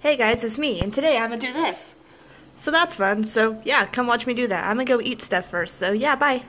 hey guys, it's me, and today I'm gonna do this. So that's fun, so yeah, come watch me do that. I'm gonna go eat stuff first, so yeah, bye.